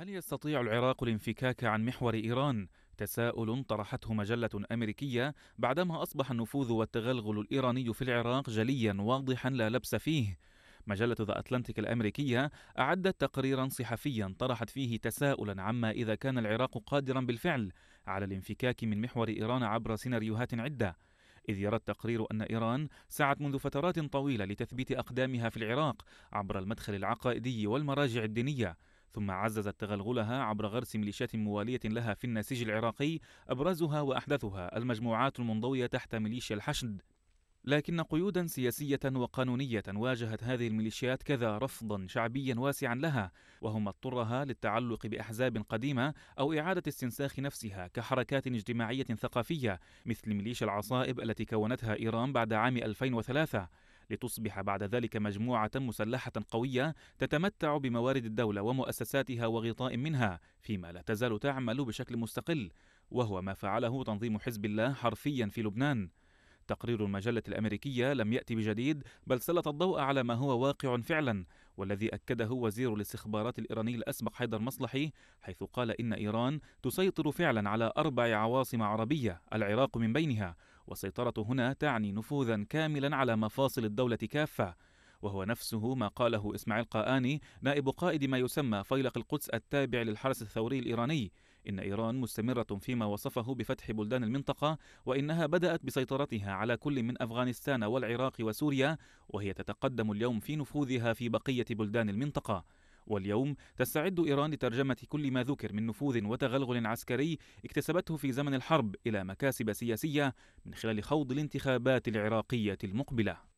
هل يستطيع العراق الانفكاك عن محور إيران؟ تساؤل طرحته مجلة أمريكية بعدما أصبح النفوذ والتغلغل الإيراني في العراق جليا واضحا لا لبس فيه. مجلة ذا أتلانتيك الأمريكية أعدت تقريرا صحفيا طرحت فيه تساؤلا عما إذا كان العراق قادرا بالفعل على الانفكاك من محور إيران عبر سيناريوهات عدة. إذ يرى التقرير أن إيران سعت منذ فترات طويلة لتثبيت أقدامها في العراق عبر المدخل العقائدي والمراجع الدينية. ثم عززت تغلغلها عبر غرس ميليشيات موالية لها في النسيج العراقي أبرزها وأحدثها المجموعات المنضوية تحت ميليشيا الحشد. لكن قيودا سياسية وقانونية واجهت هذه الميليشيات كذا رفضا شعبيا واسعا لها وهم اضطرها للتعلق بأحزاب قديمة أو إعادة استنساخ نفسها كحركات اجتماعية ثقافية مثل ميليشيا العصائب التي كونتها إيران بعد عام 2003 لتصبح بعد ذلك مجموعة مسلحة قوية تتمتع بموارد الدولة ومؤسساتها وغطاء منها فيما لا تزال تعمل بشكل مستقل وهو ما فعله تنظيم حزب الله حرفيا في لبنان. تقرير المجلة الأمريكية لم يأتي بجديد بل سلط الضوء على ما هو واقع فعلا والذي أكده وزير الاستخبارات الإيراني الأسبق حيدر مصلحي حيث قال إن إيران تسيطر فعلا على أربع عواصم عربية العراق من بينها والسيطرة هنا تعني نفوذا كاملا على مفاصل الدولة كافة. وهو نفسه ما قاله إسماعيل قآني نائب قائد ما يسمى فيلق القدس التابع للحرس الثوري الإيراني. إن إيران مستمرة فيما وصفه بفتح بلدان المنطقة وإنها بدأت بسيطرتها على كل من أفغانستان والعراق وسوريا وهي تتقدم اليوم في نفوذها في بقية بلدان المنطقة. واليوم تستعد إيران لترجمة كل ما ذكر من نفوذ وتغلغل عسكري اكتسبته في زمن الحرب إلى مكاسب سياسية من خلال خوض الانتخابات العراقية المقبلة.